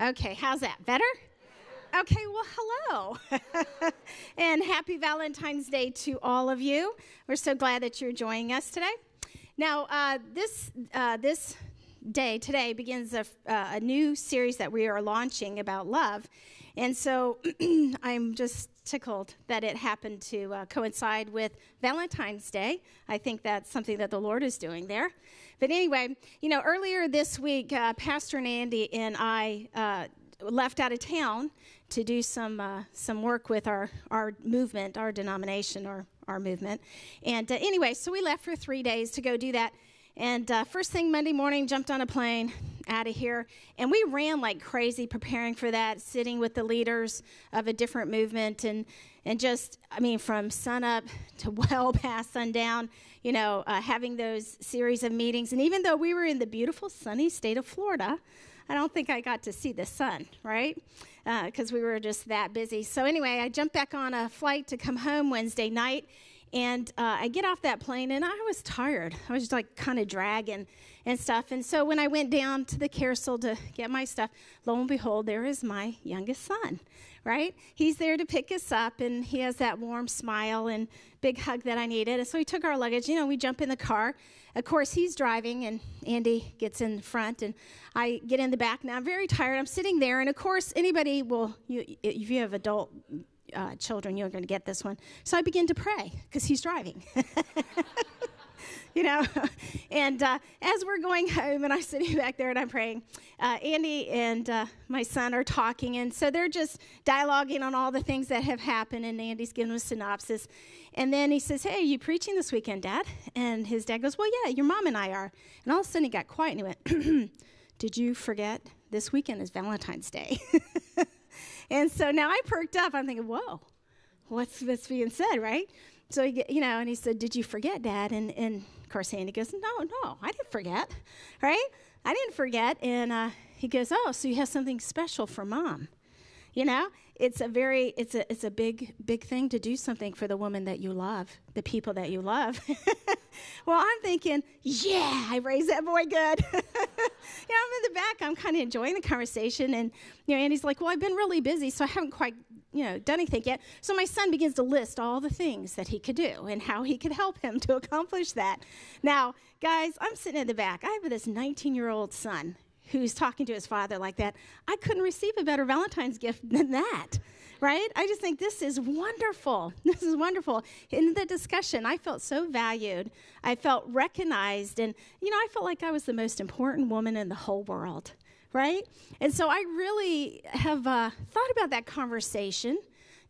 Okay, how's that? Better? Okay, well, hello. and happy Valentine's Day to all of you. We're so glad that you're joining us today. Now, uh, this, uh, this day, today, begins a, uh, a new series that we are launching about love. And so I'm just tickled that it happened to uh, coincide with Valentine's Day. I think that's something that the Lord is doing there. But anyway, you know, earlier this week, uh, Pastor Andy and I uh, left out of town to do some uh, some work with our our movement, our denomination, or our movement. And uh, anyway, so we left for three days to go do that. And uh, first thing Monday morning, jumped on a plane out of here, and we ran like crazy preparing for that, sitting with the leaders of a different movement, and and just I mean from sunup to well past sundown, you know, uh, having those series of meetings. And even though we were in the beautiful sunny state of Florida, I don't think I got to see the sun, right? Because uh, we were just that busy. So, anyway, I jumped back on a flight to come home Wednesday night. And uh, I get off that plane and I was tired. I was just like kind of dragging and stuff. And so when I went down to the carousel to get my stuff, lo and behold, there is my youngest son, right? He's there to pick us up and he has that warm smile and big hug that I needed. And so he took our luggage. You know, we jump in the car of course, he's driving, and Andy gets in front, and I get in the back. Now I'm very tired. I'm sitting there, and of course, anybody will, you, if you have adult uh, children, you're going to get this one. So I begin to pray because he's driving. you know. and uh, as we're going home, and I'm sitting back there and I'm praying, uh, Andy and uh, my son are talking, and so they're just dialoguing on all the things that have happened. And Andy's giving a synopsis, and then he says, "Hey, are you preaching this weekend, Dad?" And his dad goes, "Well, yeah, your mom and I are." And all of a sudden, he got quiet and he went, "Did you forget this weekend is Valentine's Day?" and so now I perked up. I'm thinking, "Whoa." What's, what's being said, right? So, he, you know, and he said, Did you forget, Dad? And, and of course, Andy goes, No, no, I didn't forget, right? I didn't forget. And uh, he goes, Oh, so you have something special for mom. You know, it's a very, it's a, it's a big, big thing to do something for the woman that you love, the people that you love. well, I'm thinking, yeah, I raised that boy good. you know, I'm in the back, I'm kind of enjoying the conversation. And, you know, Andy's like, well, I've been really busy, so I haven't quite you know, done anything yet. So my son begins to list all the things that he could do and how he could help him to accomplish that. Now, guys, I'm sitting in the back. I have this 19 year old son who's talking to his father like that. I couldn't receive a better Valentine's gift than that, right? I just think this is wonderful. This is wonderful. In the discussion, I felt so valued. I felt recognized. And, you know, I felt like I was the most important woman in the whole world right? And so I really have uh, thought about that conversation,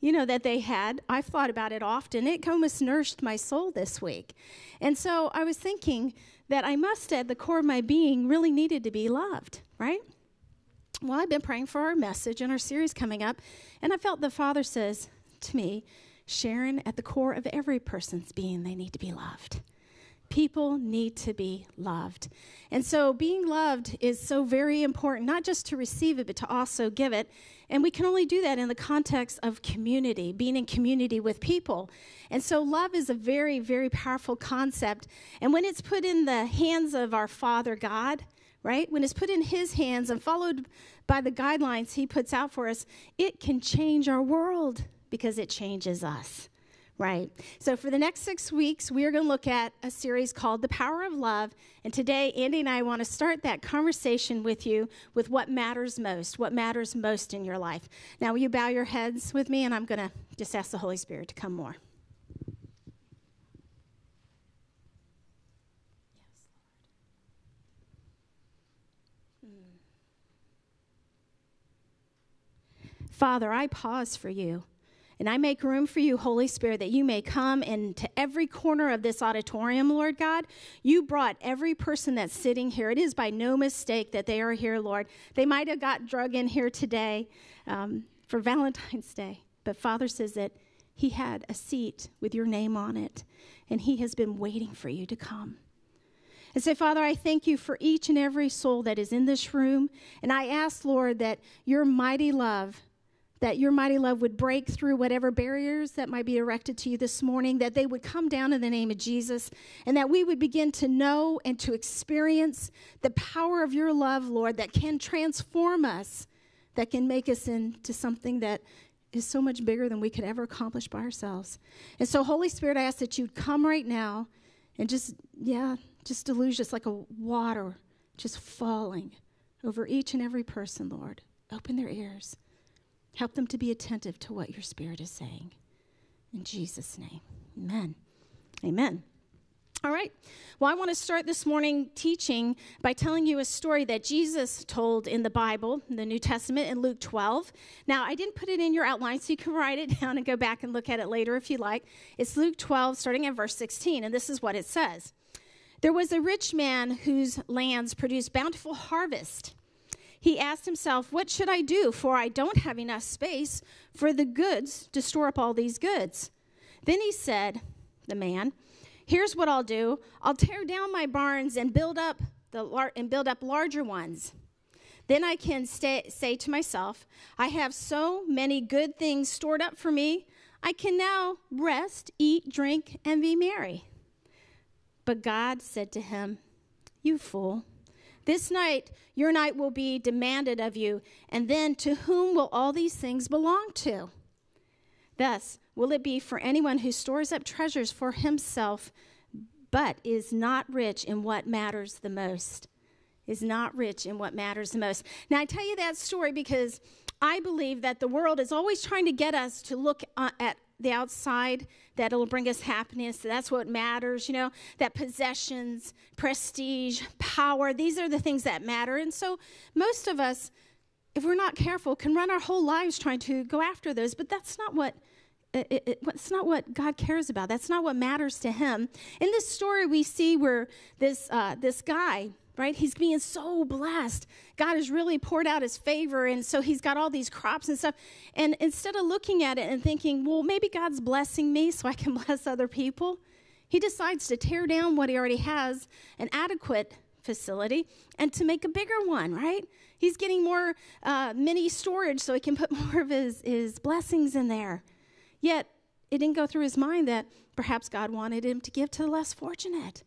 you know, that they had. I've thought about it often. It almost nourished my soul this week. And so I was thinking that I must, at the core of my being, really needed to be loved, right? Well, I've been praying for our message and our series coming up, and I felt the Father says to me, Sharon, at the core of every person's being, they need to be loved. People need to be loved. And so being loved is so very important, not just to receive it, but to also give it. And we can only do that in the context of community, being in community with people. And so love is a very, very powerful concept. And when it's put in the hands of our Father God, right? When it's put in His hands and followed by the guidelines He puts out for us, it can change our world because it changes us. Right. So, for the next six weeks, we are going to look at a series called The Power of Love. And today, Andy and I want to start that conversation with you with what matters most, what matters most in your life. Now, will you bow your heads with me? And I'm going to just ask the Holy Spirit to come more. Father, I pause for you. And I make room for you, Holy Spirit, that you may come into every corner of this auditorium, Lord God. You brought every person that's sitting here. It is by no mistake that they are here, Lord. They might have got drug in here today um, for Valentine's Day, but Father says that He had a seat with your name on it, and He has been waiting for you to come. And say, Father, I thank you for each and every soul that is in this room. And I ask, Lord, that your mighty love that your mighty love would break through whatever barriers that might be erected to you this morning, that they would come down in the name of Jesus, and that we would begin to know and to experience the power of your love, Lord, that can transform us that can make us into something that is so much bigger than we could ever accomplish by ourselves. And so, Holy Spirit, I ask that you'd come right now and just, yeah, just deluge us like a water just falling over each and every person, Lord. Open their ears. Help them to be attentive to what your Spirit is saying. In Jesus' name, amen. Amen. All right. Well, I want to start this morning teaching by telling you a story that Jesus told in the Bible, in the New Testament, in Luke 12. Now, I didn't put it in your outline, so you can write it down and go back and look at it later if you like. It's Luke 12, starting at verse 16, and this is what it says There was a rich man whose lands produced bountiful harvest. He asked himself, What should I do? For I don't have enough space for the goods to store up all these goods. Then he said, The man, Here's what I'll do I'll tear down my barns and build up, the lar- and build up larger ones. Then I can stay, say to myself, I have so many good things stored up for me. I can now rest, eat, drink, and be merry. But God said to him, You fool. This night your night will be demanded of you, and then to whom will all these things belong to? Thus, will it be for anyone who stores up treasures for himself, but is not rich in what matters the most? Is not rich in what matters the most. Now, I tell you that story because I believe that the world is always trying to get us to look uh, at the outside that it'll bring us happiness. That's what matters, you know, that possessions, prestige, power, these are the things that matter. And so most of us, if we're not careful, can run our whole lives trying to go after those, but that's not what it, it, it's not what God cares about. That's not what matters to Him. In this story, we see where this uh, this guy, right? He's being so blessed. God has really poured out His favor, and so he's got all these crops and stuff. And instead of looking at it and thinking, well, maybe God's blessing me so I can bless other people, he decides to tear down what he already has, an adequate facility, and to make a bigger one. Right? He's getting more uh, mini storage so he can put more of his his blessings in there. Yet, it didn't go through his mind that perhaps God wanted him to give to the less fortunate.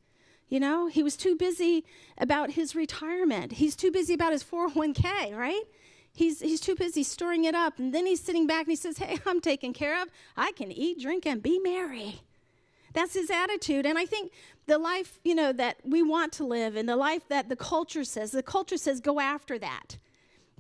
You know, he was too busy about his retirement. He's too busy about his 401k, right? He's, he's too busy storing it up. And then he's sitting back and he says, Hey, I'm taken care of. I can eat, drink, and be merry. That's his attitude. And I think the life, you know, that we want to live and the life that the culture says, the culture says go after that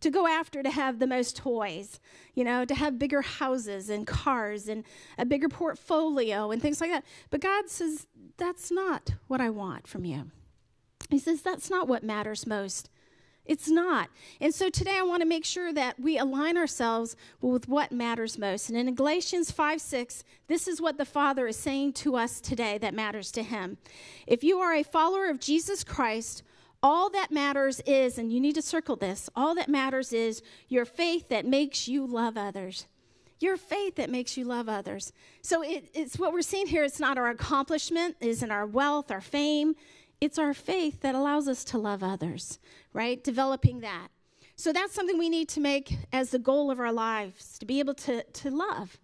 to go after to have the most toys, you know, to have bigger houses and cars and a bigger portfolio and things like that. But God says, that's not what I want from you. He says, that's not what matters most. It's not. And so today I want to make sure that we align ourselves with what matters most. And in Galatians 5 6, this is what the Father is saying to us today that matters to Him. If you are a follower of Jesus Christ, all that matters is, and you need to circle this, all that matters is your faith that makes you love others. Your faith that makes you love others. So it, it's what we're seeing here. It's not our accomplishment, it isn't our wealth, our fame. It's our faith that allows us to love others, right? Developing that. So that's something we need to make as the goal of our lives to be able to, to love.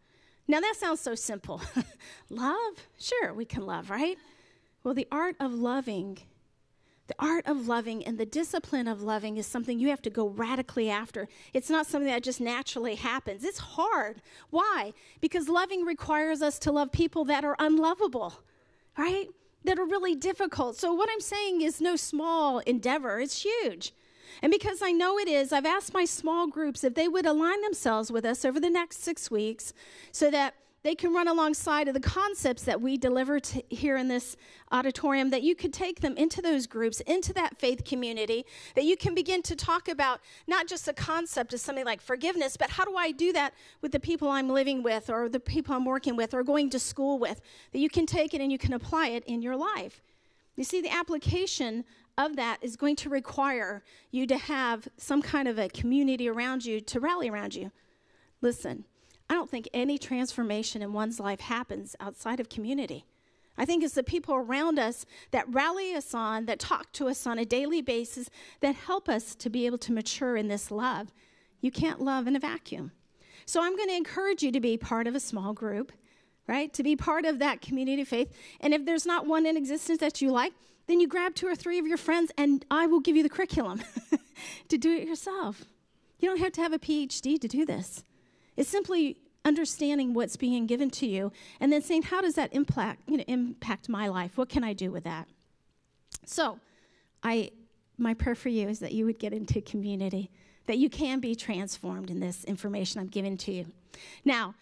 Now that sounds so simple. love? Sure, we can love, right? Well, the art of loving the art of loving and the discipline of loving is something you have to go radically after. It's not something that just naturally happens. It's hard. Why? Because loving requires us to love people that are unlovable, right? That are really difficult. So, what I'm saying is no small endeavor, it's huge. And because I know it is, I've asked my small groups if they would align themselves with us over the next six weeks so that they can run alongside of the concepts that we deliver to here in this auditorium, that you could take them into those groups, into that faith community, that you can begin to talk about not just the concept of something like forgiveness, but how do I do that with the people I'm living with or the people I'm working with or going to school with, that you can take it and you can apply it in your life. You see, the application of that is going to require you to have some kind of a community around you to rally around you. Listen, I don't think any transformation in one's life happens outside of community. I think it's the people around us that rally us on, that talk to us on a daily basis, that help us to be able to mature in this love. You can't love in a vacuum. So I'm going to encourage you to be part of a small group, right? To be part of that community of faith. And if there's not one in existence that you like, then you grab two or three of your friends and I will give you the curriculum to do it yourself. You don't have to have a PhD to do this. It's simply understanding what's being given to you and then saying, how does that impact, you know, impact my life? What can I do with that? So, I, my prayer for you is that you would get into community, that you can be transformed in this information I'm giving to you. Now,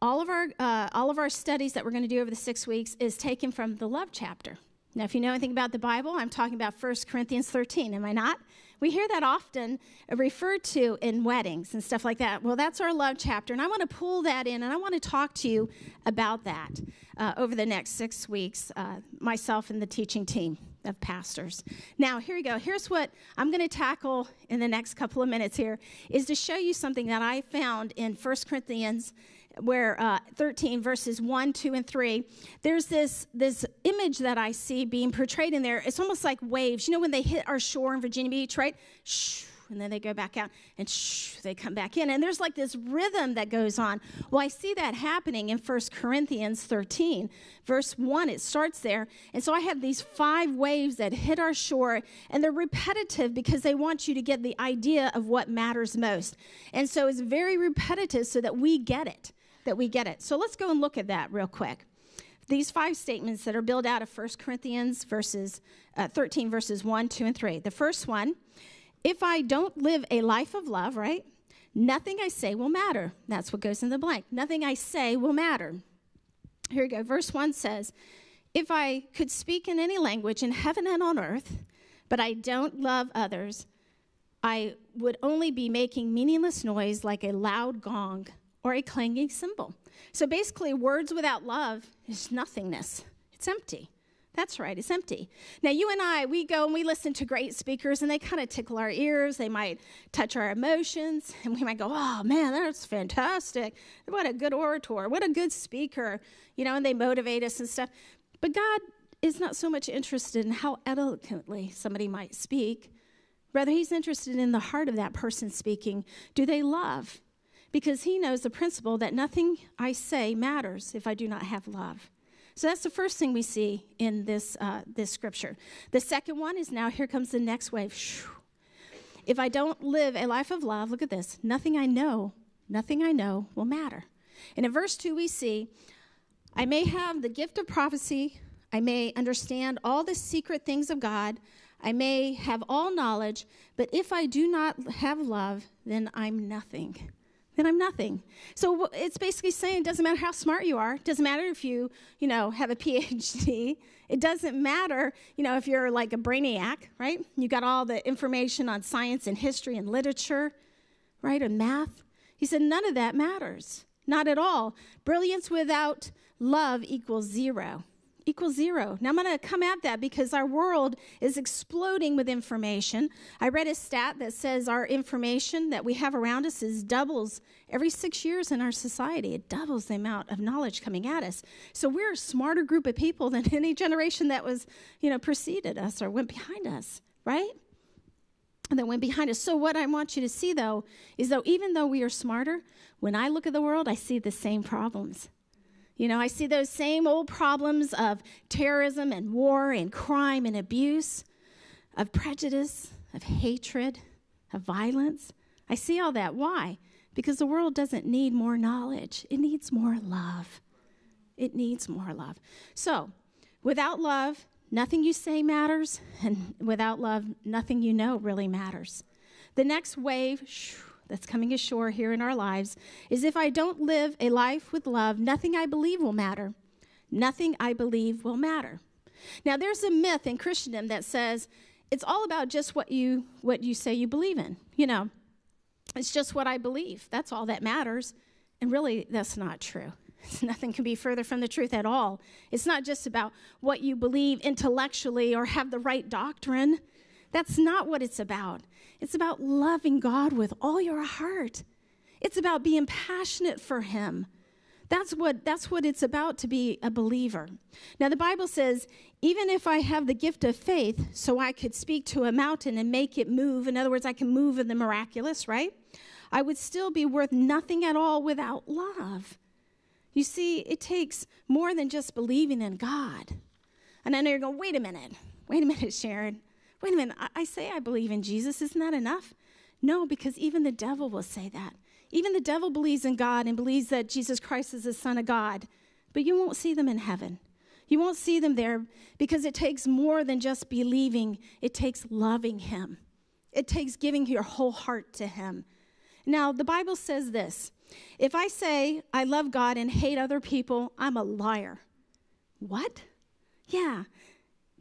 all of our uh, all of our studies that we're going to do over the six weeks is taken from the love chapter. Now, if you know anything about the Bible, I'm talking about 1 Corinthians 13, am I not? We hear that often referred to in weddings and stuff like that. Well, that's our love chapter, and I want to pull that in and I want to talk to you about that uh, over the next six weeks, uh, myself and the teaching team of pastors. Now, here we go. Here's what I'm going to tackle in the next couple of minutes here is to show you something that I found in 1 Corinthians where uh, 13 verses 1 2 and 3 there's this this image that i see being portrayed in there. It's almost like waves. You know when they hit our shore in virginia beach right? Shh, and then they go back out and shh, they come back in. And there's like this rhythm that goes on. Well i see that happening in 1 corinthians 13 verse 1 it starts there. And so i have these five waves that hit our shore and they're repetitive because they want you to get the idea of what matters most. And so it's very repetitive so that we get it that we get it. So let's go and look at that real quick. These five statements that are built out of 1 Corinthians verses uh, 13 verses 1, 2 and 3. The first one, if I don't live a life of love, right? Nothing I say will matter. That's what goes in the blank. Nothing I say will matter. Here we go. Verse 1 says, If I could speak in any language in heaven and on earth, but I don't love others, I would only be making meaningless noise like a loud gong or a clanging cymbal. So basically, words without love is nothingness, it's empty. That's right, it's empty. Now, you and I, we go and we listen to great speakers, and they kind of tickle our ears. They might touch our emotions, and we might go, Oh, man, that's fantastic. What a good orator. What a good speaker. You know, and they motivate us and stuff. But God is not so much interested in how eloquently somebody might speak. Rather, He's interested in the heart of that person speaking. Do they love? Because he knows the principle that nothing I say matters if I do not have love. So that's the first thing we see in this, uh, this scripture. The second one is now here comes the next wave. If I don't live a life of love, look at this nothing I know, nothing I know will matter. And in verse 2, we see, I may have the gift of prophecy, I may understand all the secret things of God, I may have all knowledge, but if I do not have love, then I'm nothing then I'm nothing. So it's basically saying it doesn't matter how smart you are. It doesn't matter if you, you know, have a PhD. It doesn't matter, you know, if you're like a brainiac, right? You got all the information on science and history and literature, right? And math. He said none of that matters. Not at all. Brilliance without love equals zero equals zero. Now I'm going to come at that because our world is exploding with information. I read a stat that says our information that we have around us is doubles every six years in our society. It doubles the amount of knowledge coming at us. So we're a smarter group of people than any generation that was, you know, preceded us or went behind us, right? And that went behind us. So what I want you to see though is though even though we are smarter, when I look at the world, I see the same problems. You know, I see those same old problems of terrorism and war and crime and abuse, of prejudice, of hatred, of violence. I see all that. Why? Because the world doesn't need more knowledge, it needs more love. It needs more love. So, without love, nothing you say matters, and without love, nothing you know really matters. The next wave, shoo, that's coming ashore here in our lives is if I don't live a life with love, nothing I believe will matter. Nothing I believe will matter. Now, there's a myth in Christendom that says it's all about just what you what you say you believe in. You know, it's just what I believe. That's all that matters. And really, that's not true. Nothing can be further from the truth at all. It's not just about what you believe intellectually or have the right doctrine. That's not what it's about. It's about loving God with all your heart. It's about being passionate for Him. That's what, that's what it's about to be a believer. Now, the Bible says, even if I have the gift of faith, so I could speak to a mountain and make it move, in other words, I can move in the miraculous, right? I would still be worth nothing at all without love. You see, it takes more than just believing in God. And I know you're going, wait a minute, wait a minute, Sharon wait a minute, I, I say I believe in Jesus. Isn't that enough? No, because even the devil will say that. Even the devil believes in God and believes that Jesus Christ is the Son of God, but you won't see them in heaven. You won't see them there because it takes more than just believing, it takes loving Him. It takes giving your whole heart to Him. Now, the Bible says this if I say I love God and hate other people, I'm a liar. What? Yeah.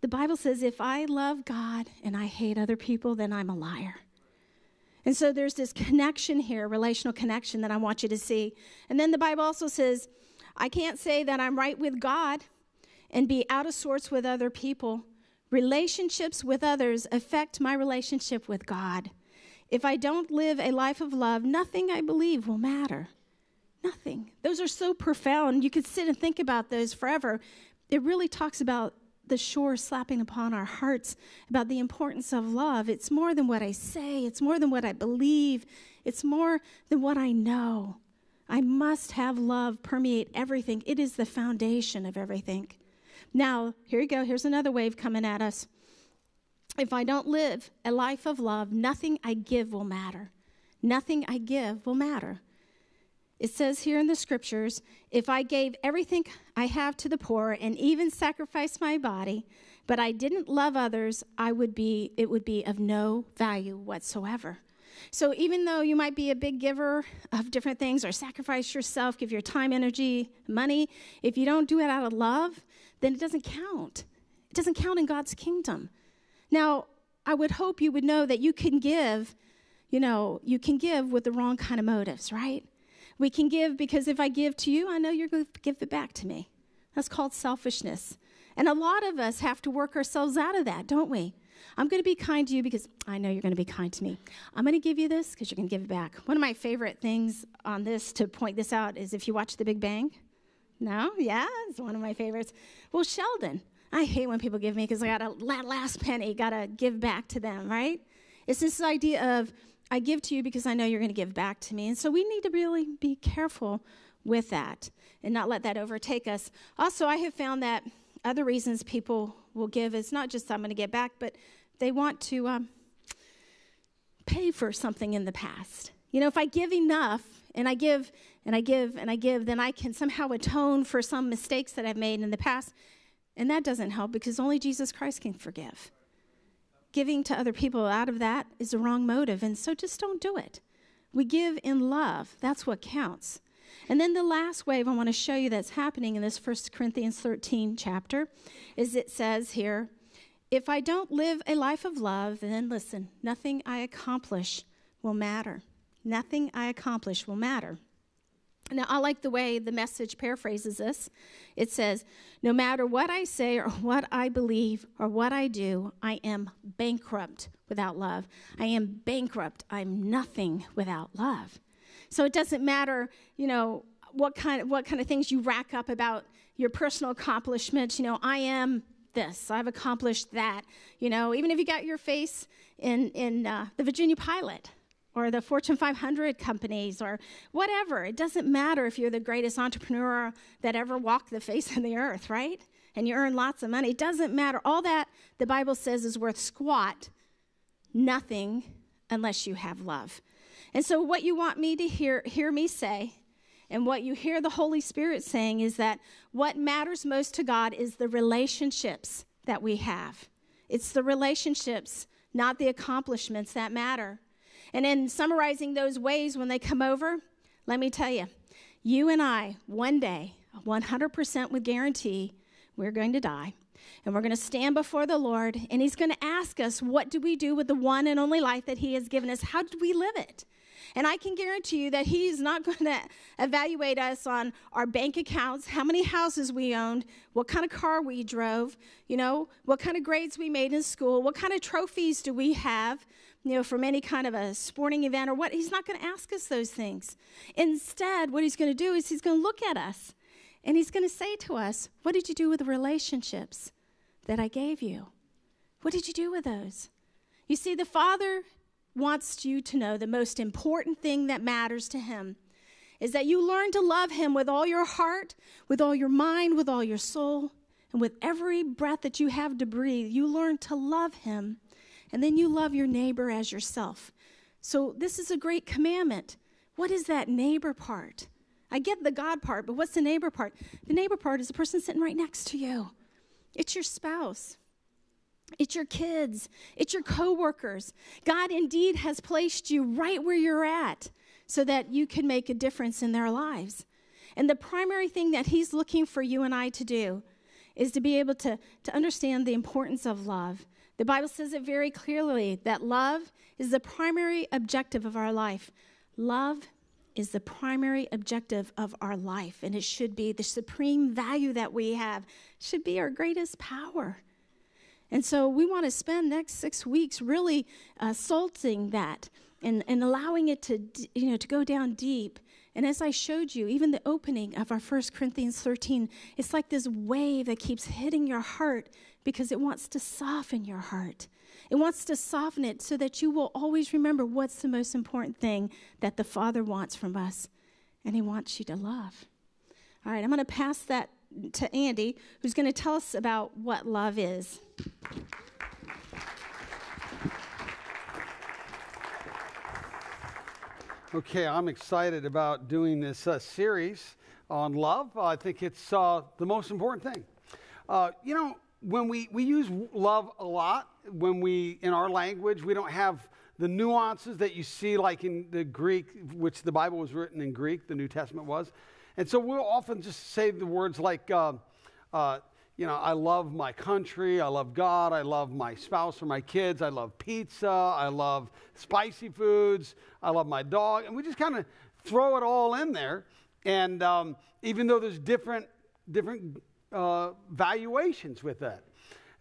The Bible says if I love God and I hate other people, then I'm a liar. And so there's this connection here, relational connection that I want you to see. And then the Bible also says, I can't say that I'm right with God and be out of sorts with other people. Relationships with others affect my relationship with God. If I don't live a life of love, nothing I believe will matter. Nothing. Those are so profound. You could sit and think about those forever. It really talks about the shore slapping upon our hearts about the importance of love. It's more than what I say, it's more than what I believe, it's more than what I know. I must have love permeate everything. It is the foundation of everything. Now, here you go. Here's another wave coming at us. If I don't live a life of love, nothing I give will matter. Nothing I give will matter. It says here in the scriptures if I gave everything I have to the poor and even sacrificed my body, but I didn't love others, I would be, it would be of no value whatsoever. So even though you might be a big giver of different things or sacrifice yourself, give your time, energy, money, if you don't do it out of love, then it doesn't count. It doesn't count in God's kingdom. Now, I would hope you would know that you can give, you know, you can give with the wrong kind of motives, right? We can give because if I give to you, I know you're going to give it back to me. That's called selfishness. And a lot of us have to work ourselves out of that, don't we? I'm going to be kind to you because I know you're going to be kind to me. I'm going to give you this because you're going to give it back. One of my favorite things on this to point this out is if you watch The Big Bang. No? Yeah, it's one of my favorites. Well, Sheldon. I hate when people give me because I got a last penny, got to give back to them, right? It's this idea of I give to you because I know you're going to give back to me. And so we need to really be careful with that and not let that overtake us. Also, I have found that other reasons people will give is not just I'm going to get back, but they want to um, pay for something in the past. You know, if I give enough and I give and I give and I give, then I can somehow atone for some mistakes that I've made in the past. And that doesn't help because only Jesus Christ can forgive. Giving to other people out of that is the wrong motive, and so just don't do it. We give in love, that's what counts. And then the last wave I want to show you that's happening in this 1 Corinthians 13 chapter is it says here, if I don't live a life of love, then listen, nothing I accomplish will matter. Nothing I accomplish will matter. Now, I like the way the message paraphrases this. It says, No matter what I say or what I believe or what I do, I am bankrupt without love. I am bankrupt. I'm nothing without love. So it doesn't matter, you know, what kind of, what kind of things you rack up about your personal accomplishments. You know, I am this, I've accomplished that. You know, even if you got your face in, in uh, the Virginia Pilot or the Fortune 500 companies or whatever. It doesn't matter if you're the greatest entrepreneur that ever walked the face of the earth, right? And you earn lots of money. It doesn't matter. All that the Bible says is worth squat, nothing unless you have love. And so, what you want me to hear, hear me say, and what you hear the Holy Spirit saying is that what matters most to God is the relationships that we have. It's the relationships, not the accomplishments, that matter. And in summarizing those ways when they come over, let me tell you, you and I, one day, 100% with guarantee, we're going to die. And we're going to stand before the Lord, and He's going to ask us, What do we do with the one and only life that He has given us? How did we live it? And I can guarantee you that He's not going to evaluate us on our bank accounts, how many houses we owned, what kind of car we drove, you know, what kind of grades we made in school, what kind of trophies do we have, you know, from any kind of a sporting event or what. He's not going to ask us those things. Instead, what He's going to do is He's going to look at us and He's going to say to us, What did you do with the relationships that I gave you? What did you do with those? You see, the Father wants you to know the most important thing that matters to him is that you learn to love him with all your heart, with all your mind, with all your soul, and with every breath that you have to breathe. You learn to love him, and then you love your neighbor as yourself. So, this is a great commandment. What is that neighbor part? I get the God part, but what's the neighbor part? The neighbor part is the person sitting right next to you. It's your spouse. It's your kids. It's your coworkers. God indeed has placed you right where you're at so that you can make a difference in their lives. And the primary thing that He's looking for you and I to do is to be able to, to understand the importance of love. The Bible says it very clearly that love is the primary objective of our life. Love is the primary objective of our life, and it should be the supreme value that we have, should be our greatest power. And so we want to spend next six weeks really uh, salting that and, and allowing it to, you know, to go down deep. And as I showed you, even the opening of our 1 Corinthians 13, it's like this wave that keeps hitting your heart because it wants to soften your heart. It wants to soften it so that you will always remember what's the most important thing that the Father wants from us. And He wants you to love. All right, I'm going to pass that to Andy, who's going to tell us about what love is. Okay, I'm excited about doing this uh, series on love. Uh, I think it's uh, the most important thing. Uh, you know, when we, we use love a lot, when we, in our language, we don't have the nuances that you see like in the Greek, which the Bible was written in Greek, the New Testament was. And so we'll often just say the words like, uh, uh, you know, I love my country, I love God, I love my spouse or my kids, I love pizza, I love spicy foods, I love my dog. And we just kind of throw it all in there. And um, even though there's different, different uh, valuations with that.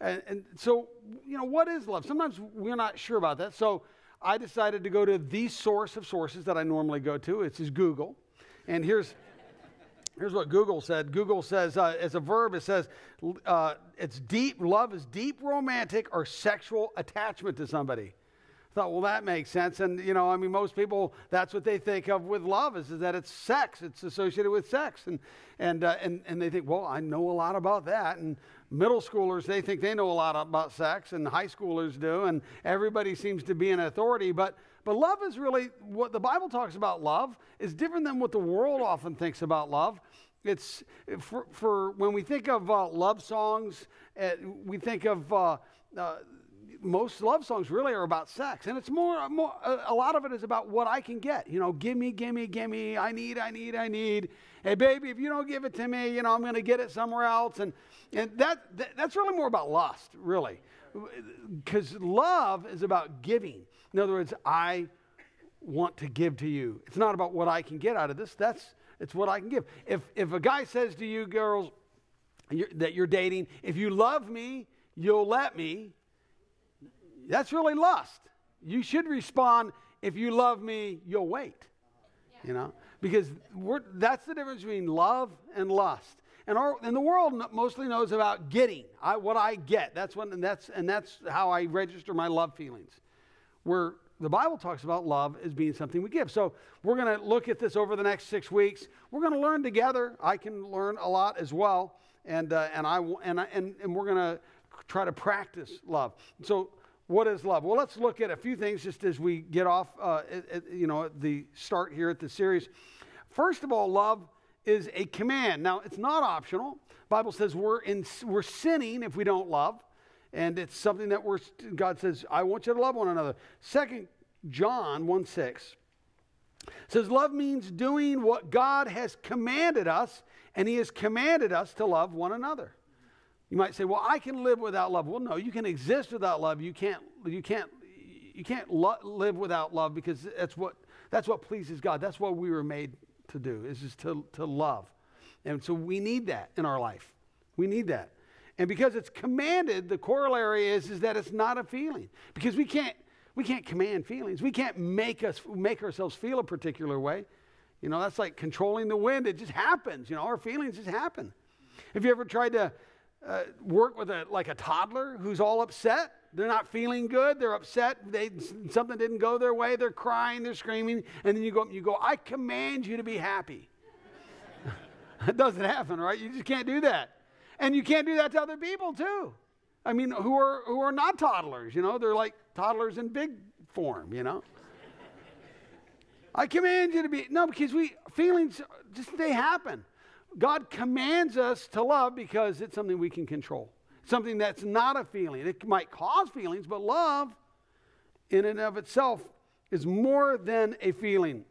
And, and so, you know, what is love? Sometimes we're not sure about that. So I decided to go to the source of sources that I normally go to. It's is Google. And here's Here's what Google said. Google says, uh, as a verb, it says uh, it's deep, love is deep romantic or sexual attachment to somebody. Thought, well, that makes sense. And, you know, I mean, most people, that's what they think of with love is, is that it's sex. It's associated with sex. And, and, uh, and, and they think, well, I know a lot about that. And middle schoolers, they think they know a lot about sex, and high schoolers do. And everybody seems to be an authority. But but love is really what the Bible talks about love is different than what the world often thinks about love. It's for, for when we think of uh, love songs, uh, we think of uh, uh most love songs really are about sex, and it's more, more a lot of it is about what I can get. You know, gimme, gimme, gimme. I need, I need, I need. Hey, baby, if you don't give it to me, you know, I'm going to get it somewhere else, and and that, that that's really more about lust, really, because love is about giving. In other words, I want to give to you. It's not about what I can get out of this. That's it's what I can give. If if a guy says to you girls you're, that you're dating, if you love me, you'll let me. That's really lust. You should respond, if you love me, you'll wait. Yeah. You know, because that's the difference between love and lust. And, our, and the world mostly knows about getting I, what I get. That's when, and that's and that's how I register my love feelings where the Bible talks about love as being something we give. So we're going to look at this over the next six weeks. We're going to learn together. I can learn a lot as well, and uh, and I and and and we're going to try to practice love. So what is love? Well, let's look at a few things just as we get off. Uh, at, at, you know, at the start here at the series. First of all, love is a command. Now, it's not optional. Bible says we're in we're sinning if we don't love and it's something that we're god says i want you to love one another second john 1 6 says love means doing what god has commanded us and he has commanded us to love one another you might say well i can live without love well no you can exist without love you can't you can't you can't lo- live without love because that's what that's what pleases god that's what we were made to do is just to, to love and so we need that in our life we need that and because it's commanded, the corollary is, is that it's not a feeling. Because we can't, we can't command feelings. We can't make us make ourselves feel a particular way. You know, that's like controlling the wind. It just happens. You know, our feelings just happen. Have you ever tried to uh, work with a like a toddler who's all upset? They're not feeling good. They're upset. They something didn't go their way. They're crying. They're screaming. And then you go, you go. I command you to be happy. it doesn't happen, right? You just can't do that. And you can't do that to other people too. I mean, who are who are not toddlers, you know, they're like toddlers in big form, you know. I command you to be. No, because we feelings just they happen. God commands us to love because it's something we can control. Something that's not a feeling. It might cause feelings, but love in and of itself is more than a feeling.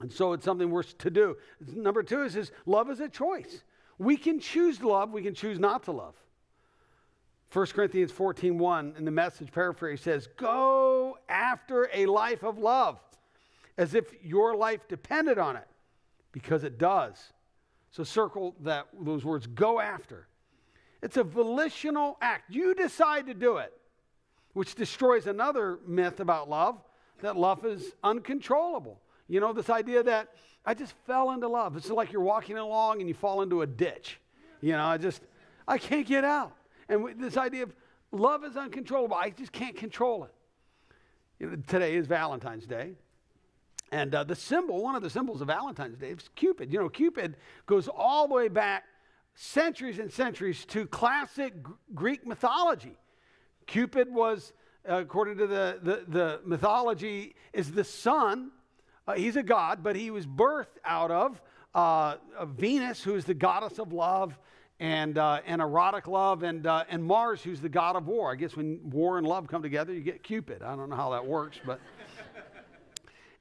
And so it's something we're to do. Number two is, is love is a choice. We can choose to love, we can choose not to love. 1 Corinthians 14 1 in the message paraphrase says, Go after a life of love as if your life depended on it, because it does. So circle that those words, go after. It's a volitional act. You decide to do it, which destroys another myth about love that love is uncontrollable. You know, this idea that I just fell into love. It's like you're walking along and you fall into a ditch. You know, I just, I can't get out. And this idea of love is uncontrollable. I just can't control it. You know, today is Valentine's Day. And uh, the symbol, one of the symbols of Valentine's Day is Cupid. You know, Cupid goes all the way back centuries and centuries to classic G- Greek mythology. Cupid was, uh, according to the, the, the, mythology, is the son. Uh, he's a god, but he was birthed out of, uh, of Venus, who is the goddess of love and, uh, and erotic love, and, uh, and Mars, who's the god of war. I guess when war and love come together, you get Cupid. I don't know how that works, but.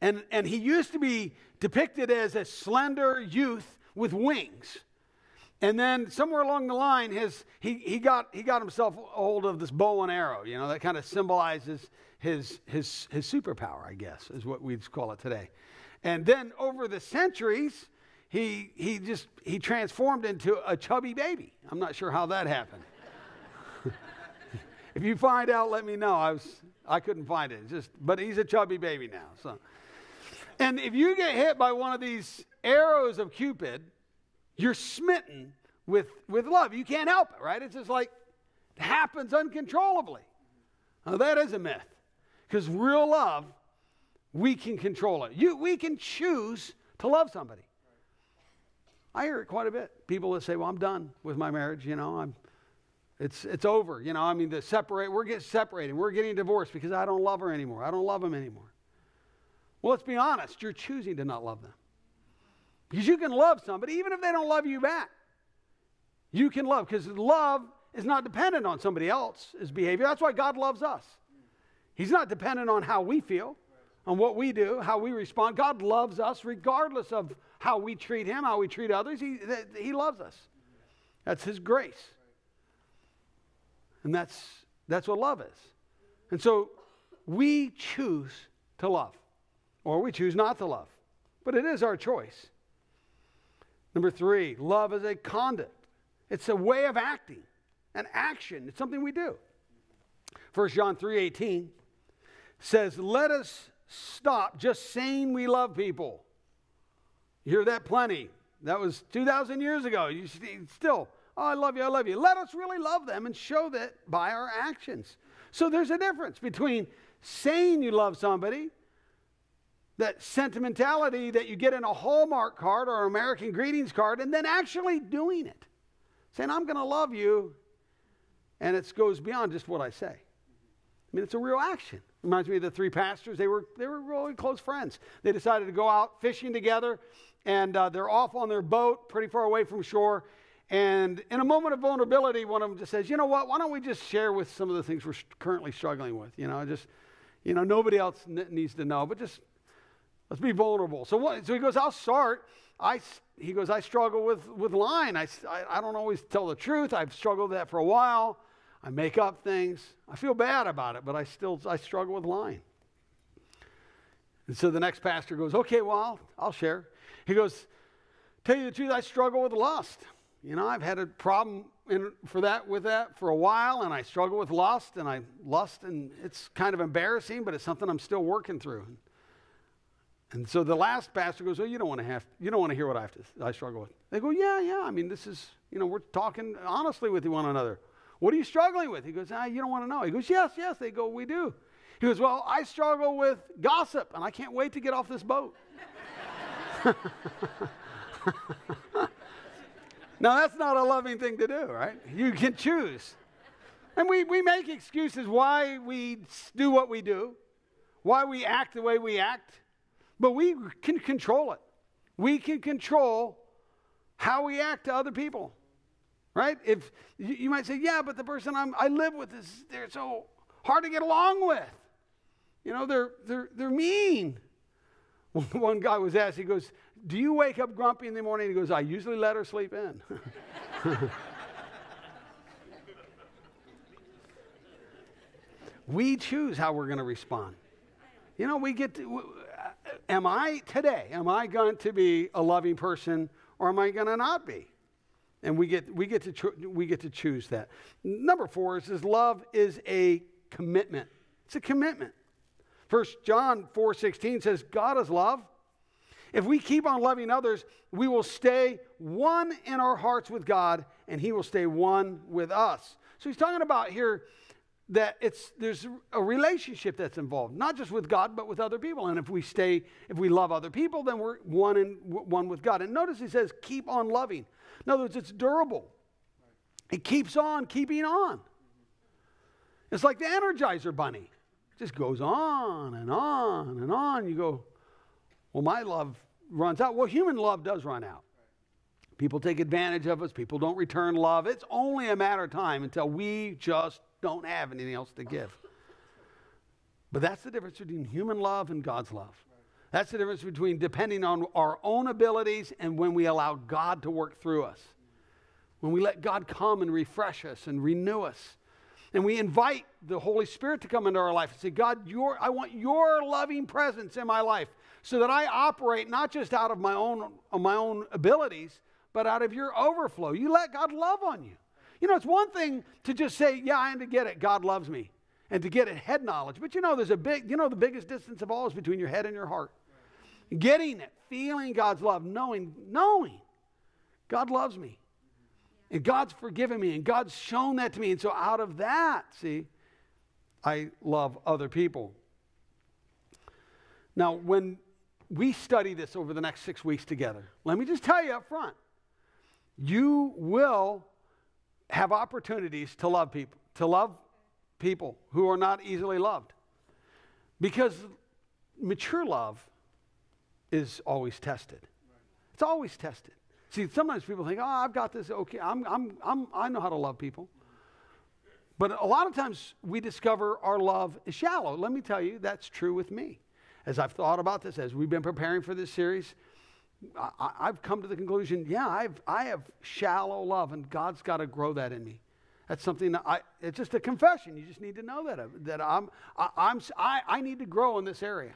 And, and he used to be depicted as a slender youth with wings. And then somewhere along the line, his, he, he, got, he got himself hold of this bow and arrow, you know, that kind of symbolizes his, his, his superpower, I guess, is what we'd call it today. And then over the centuries, he, he just he transformed into a chubby baby. I'm not sure how that happened. if you find out, let me know. I was I couldn't find it. Just, but he's a chubby baby now. So and if you get hit by one of these arrows of Cupid, you're smitten with, with love. You can't help it, right? It's just like it happens uncontrollably. Now, that is a myth. Because real love, we can control it. You, we can choose to love somebody. I hear it quite a bit. People that say, "Well, I'm done with my marriage. You know, I'm, it's it's over. You know, I mean, the separate. We're getting separated. We're getting divorced because I don't love her anymore. I don't love him anymore." Well, let's be honest, you're choosing to not love them. Because you can love somebody even if they don't love you back. You can love, because love is not dependent on somebody else's behavior. That's why God loves us. He's not dependent on how we feel, on what we do, how we respond. God loves us regardless of how we treat Him, how we treat others. He, he loves us. That's His grace. And that's, that's what love is. And so we choose to love or we choose not to love. But it is our choice. Number three, love is a conduct. It's a way of acting, an action. It's something we do. 1 John 3:18 says, "Let us stop just saying we love people." You hear that plenty. That was 2,000 years ago. You still, oh, I love you, I love you. Let us really love them and show that by our actions. So there's a difference between saying you love somebody that sentimentality that you get in a Hallmark card or an American greetings card and then actually doing it. Saying, I'm going to love you. And it goes beyond just what I say. I mean, it's a real action. Reminds me of the three pastors. They were, they were really close friends. They decided to go out fishing together, and uh, they're off on their boat pretty far away from shore. And in a moment of vulnerability, one of them just says, You know what? Why don't we just share with some of the things we're currently struggling with? You know, just, you know, nobody else needs to know, but just Let's be vulnerable. So, what, so he goes, I'll start. I, he goes, I struggle with, with lying. I, I, I don't always tell the truth. I've struggled with that for a while. I make up things. I feel bad about it, but I still I struggle with lying. And so the next pastor goes, okay, well, I'll, share. He goes, tell you the truth, I struggle with lust. You know, I've had a problem in, for that with that for a while, and I struggle with lust, and I lust, and it's kind of embarrassing, but it's something I'm still working through. And so the last pastor goes, "Oh, you don't want to have, you don't want to hear what I have to, I struggle with." They go, "Yeah, yeah. I mean, this is, you know, we're talking honestly with one another. What are you struggling with?" He goes, "Ah, you don't want to know." He goes, "Yes, yes." They go, "We do." He goes, "Well, I struggle with gossip, and I can't wait to get off this boat." now that's not a loving thing to do, right? You can choose, and we we make excuses why we do what we do, why we act the way we act. But we can control it. We can control how we act to other people. Right? If you, might say, yeah, but the person I'm, I live with is they're so hard to get along with. You know, they're they're they're mean. One guy was asked, he goes, Do you wake up grumpy in the morning? He goes, I usually let her sleep in. we choose how we're going to respond. You know, we get to, am I today, am I going to be a loving person or am I going to not be? And we get, we, get to cho- we get to choose that. Number four is, is love is a commitment. It's a commitment. First John 4:16 says, God is love. If we keep on loving others, we will stay one in our hearts with God, and He will stay one with us. So he's talking about here that it's there's a relationship that's involved, not just with God, but with other people. And if we stay, if we love other people, then we're one in one with God. And notice he says, keep on loving. In other words, it's durable. It keeps on keeping on. It's like the Energizer Bunny. It just goes on and on and on. You go, well, my love runs out. Well, human love does run out. People take advantage of us. People don't return love. It's only a matter of time until we just don't have anything else to give. But that's the difference between human love and God's love. That's the difference between depending on our own abilities and when we allow God to work through us. When we let God come and refresh us and renew us. And we invite the Holy Spirit to come into our life and say, God, your, I want your loving presence in my life so that I operate not just out of my own, my own abilities, but out of your overflow. You let God love on you. You know, it's one thing to just say, yeah, I am to get it. God loves me. And to get it head knowledge. But you know, there's a big, you know, the biggest distance of all is between your head and your heart. Getting it, feeling God's love, knowing, knowing God loves me. And God's forgiven me and God's shown that to me. And so out of that, see, I love other people. Now, when we study this over the next six weeks together, let me just tell you up front you will have opportunities to love people, to love people who are not easily loved. Because mature love is always tested. It's always tested. See, sometimes people think, oh, I've got this, okay, I'm, I'm, I'm, I know how to love people. But a lot of times we discover our love is shallow. Let me tell you, that's true with me. As I've thought about this, as we've been preparing for this series, I, have come to the conclusion, yeah, I've, I have shallow love, and God's got to grow that in me. That's something that I, it's just a confession. You just need to know that, that I'm, I, I'm, I, I need to grow in this area.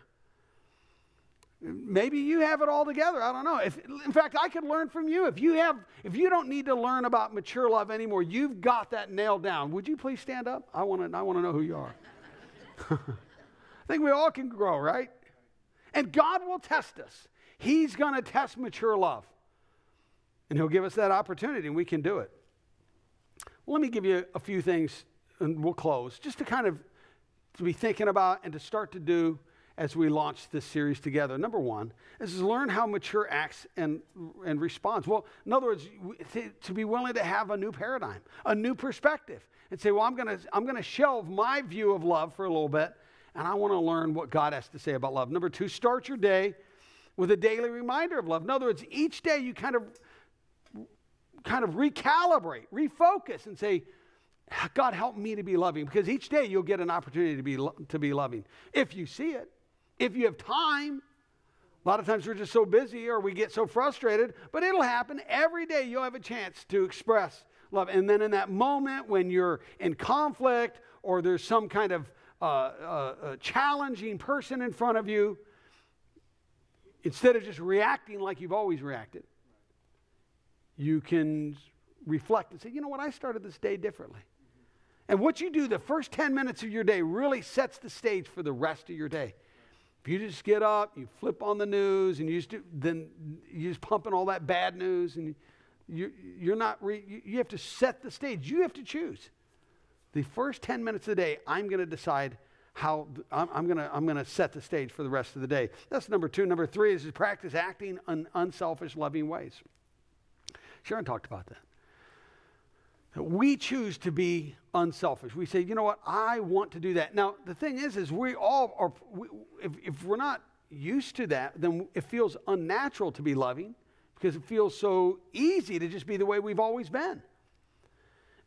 Maybe you have it all together. I don't know. If, in fact, I could learn from you. If you have, if you don't need to learn about mature love anymore, you've got that nailed down. Would you please stand up? I want to. I want to know who you are. I think we all can grow, right? And God will test us. He's going to test mature love. And He'll give us that opportunity, and we can do it. Let me give you a few things, and we'll close, just to kind of to be thinking about and to start to do as we launch this series together. Number one is learn how mature acts and, and responds. Well, in other words, to be willing to have a new paradigm, a new perspective, and say, well, I'm going to I'm going to shelve my view of love for a little bit, and I want to learn what God has to say about love. Number two, start your day with a daily reminder of love. In other words, each day you kind of kind of recalibrate, refocus, and say, God, help me to be loving. Because each day you'll get an opportunity to be, to be loving if you see it, if you have time. A lot of times we're just so busy or we get so frustrated, but it'll happen. Every day you'll have a chance to express love. And then in that moment when you're in conflict or there's some kind of uh, uh, uh challenging person in front of you, instead of just reacting like you've always reacted, you can reflect and say, you know what, I started this day differently. And what you do the first 10 minutes of your day really sets the stage for the rest of your day. If you just get up, you flip on the news, and you just do, then you just pumping all that bad news, and you, you're not, re, you have to set the stage. You have to choose. The first 10 minutes of the day, I'm going to decide how I'm, I'm going to I'm to set the stage for the rest of the day. That's number two. Number three is to practice acting in unselfish, loving ways. Sharon talked about that. We choose to be unselfish. We say, you know what, I want to do that. Now, the thing is, is we all are, we, if, if we're not used to that, then it feels unnatural to be loving because it feels so easy to just be the way we've always been.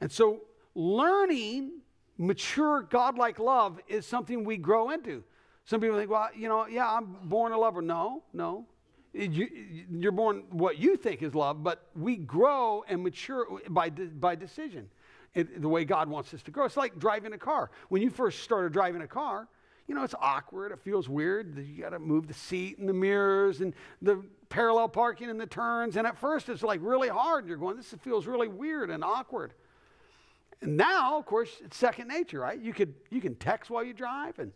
And so, learning mature, godlike love is something we grow into. Some people think, well, you know, yeah, I'm born a lover. No, no. You, you're born what you think is love, but we grow and mature by, by decision. It, the way God wants us to grow. It's like driving a car. When you first started driving a car, you know, it's awkward. It feels weird. You got to move the seat and the mirrors and the parallel parking and the turns. And at first, it's like really hard. You're going, this feels really weird and awkward. And now, of course, it's second nature, right? You could you can text while you drive and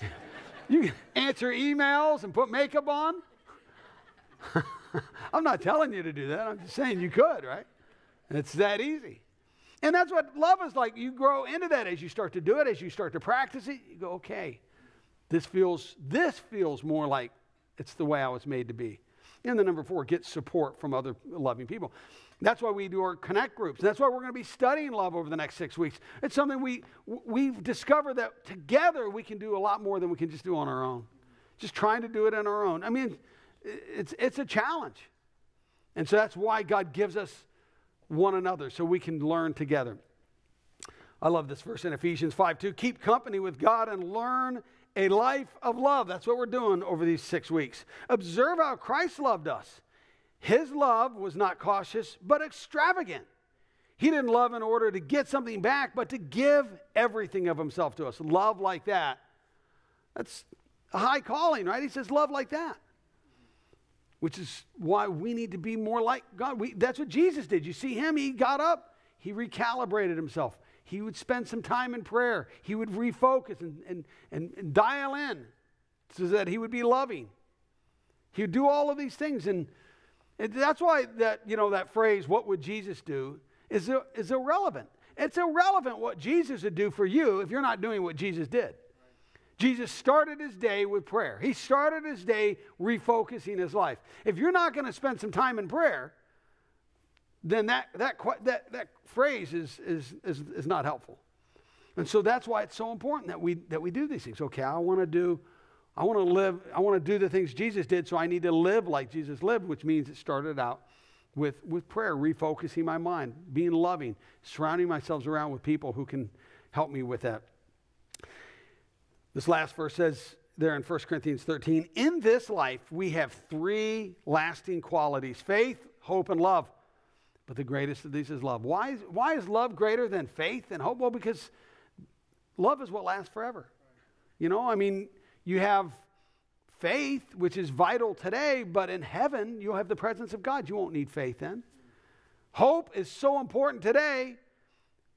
you can answer emails and put makeup on. I'm not telling you to do that. I'm just saying you could, right? It's that easy. And that's what love is like. You grow into that as you start to do it, as you start to practice it. You go, okay, this feels this feels more like it's the way I was made to be. And the number four, get support from other loving people. That's why we do our connect groups. That's why we're going to be studying love over the next six weeks. It's something we we've discovered that together we can do a lot more than we can just do on our own. Just trying to do it on our own. I mean, it's it's a challenge, and so that's why God gives us one another so we can learn together. I love this verse in Ephesians 5 2. Keep company with God and learn a life of love. That's what we're doing over these six weeks. Observe how Christ loved us. His love was not cautious, but extravagant. He didn't love in order to get something back, but to give everything of himself to us. Love like that. That's a high calling, right? He says, love like that which is why we need to be more like God. We, that's what Jesus did. You see him, he got up, he recalibrated himself. He would spend some time in prayer, he would refocus and, and, and, and dial in so that he would be loving. He would do all of these things. And, and that's why that, you know, that phrase, what would Jesus do, is, is irrelevant. It's irrelevant what Jesus would do for you if you're not doing what Jesus did. Jesus started his day with prayer. He started his day refocusing his life. If you're not going to spend some time in prayer, then that, that, that, that phrase is, is, is, is not helpful. And so that's why it's so important that we, that we do these things. Okay, I want to do, I want to live, I want to do the things Jesus did, so I need to live like Jesus lived, which means it started out with, with prayer, refocusing my mind, being loving, surrounding myself around with people who can help me with that. This last verse says there in 1 Corinthians 13 In this life, we have three lasting qualities faith, hope, and love. But the greatest of these is love. Why is, why is love greater than faith and hope? Well, because love is what lasts forever. You know, I mean, you have faith, which is vital today, but in heaven, you'll have the presence of God. You won't need faith then. Hope is so important today,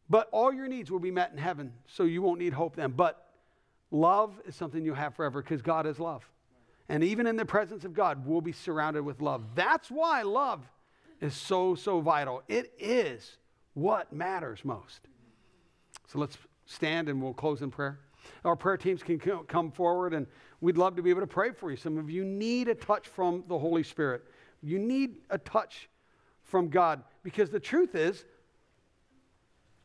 but all your needs will be met in heaven, so you won't need hope then. But Love is something you'll have forever because God is love. And even in the presence of God, we'll be surrounded with love. That's why love is so, so vital. It is what matters most. So let's stand and we'll close in prayer. Our prayer teams can come forward and we'd love to be able to pray for you. Some of you need a touch from the Holy Spirit. You need a touch from God because the truth is,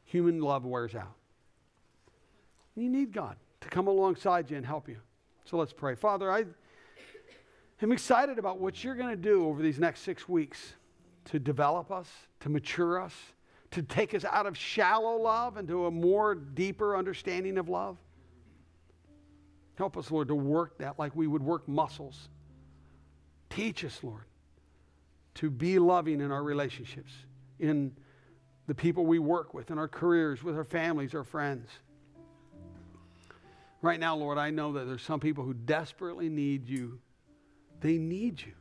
human love wears out. You need God to come alongside you and help you. So let's pray. Father, I am excited about what you're going to do over these next six weeks to develop us, to mature us, to take us out of shallow love into a more deeper understanding of love. Help us, Lord, to work that like we would work muscles. Teach us, Lord, to be loving in our relationships, in the people we work with, in our careers, with our families, our friends. Right now, Lord, I know that there's some people who desperately need you. They need you.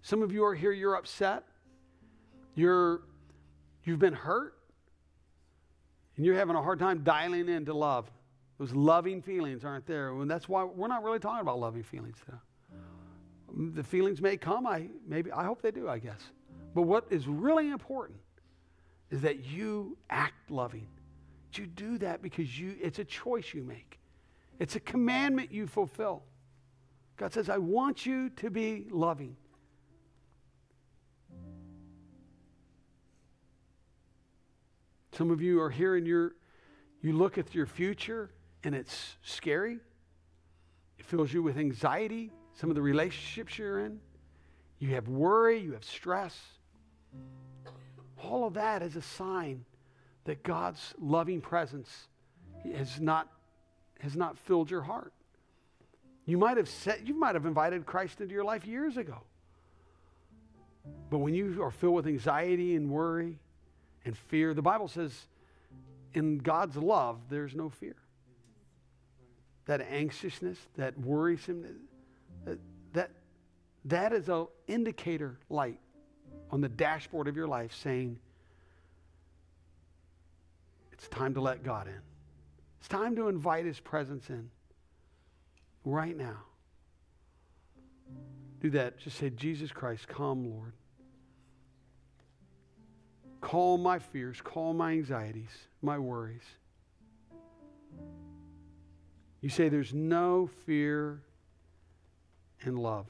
Some of you are here, you're upset. You're, you've been hurt. And you're having a hard time dialing into love. Those loving feelings aren't there. And that's why we're not really talking about loving feelings today. The feelings may come. I maybe I hope they do, I guess. But what is really important is that you act loving. You do that because you it's a choice you make. It's a commandment you fulfill. God says, I want you to be loving. Some of you are here and you're, you look at your future and it's scary. It fills you with anxiety. some of the relationships you're in. You have worry, you have stress. All of that is a sign that God's loving presence has not, has not filled your heart. You might have set, you might have invited Christ into your life years ago. But when you are filled with anxiety and worry and fear, the Bible says in God's love, there's no fear. That anxiousness, that worrisomeness, that, that, that is an indicator light on the dashboard of your life saying, it's time to let God in. It's time to invite His presence in right now. Do that. Just say, Jesus Christ, come, Lord. Calm my fears, calm my anxieties, my worries. You say there's no fear in love.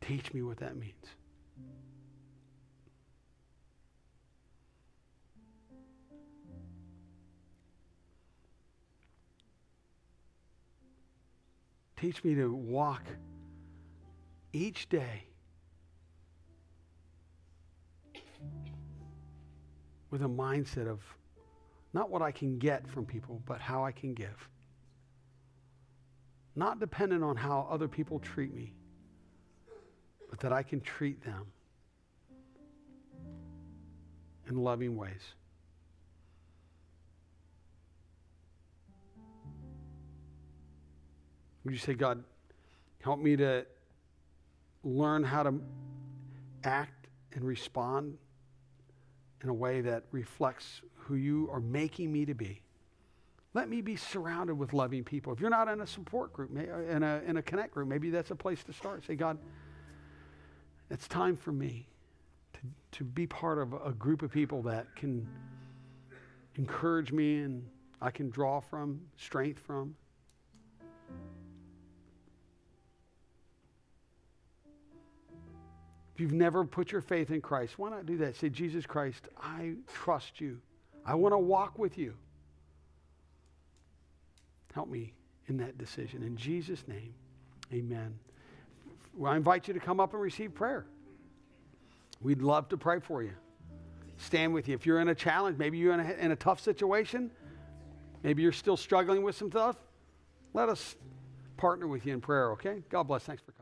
Teach me what that means. Teach me to walk each day with a mindset of not what I can get from people, but how I can give. Not dependent on how other people treat me, but that I can treat them in loving ways. Would you say, God, help me to learn how to act and respond in a way that reflects who you are making me to be? Let me be surrounded with loving people. If you're not in a support group, uh, in a, in a connect group, maybe that's a place to start. Say, God, it's time for me to, to be part of a group of people that can encourage me and I can draw from, strength from. You've never put your faith in Christ, why not do that? Say, Jesus Christ, I trust you. I want to walk with you. Help me in that decision. In Jesus' name, amen. I invite you to come up and receive prayer. We'd love to pray for you. Stand with you. If you're in a challenge, maybe you're in a, in a tough situation, maybe you're still struggling with some stuff, let us partner with you in prayer, okay? God bless. Thanks for coming.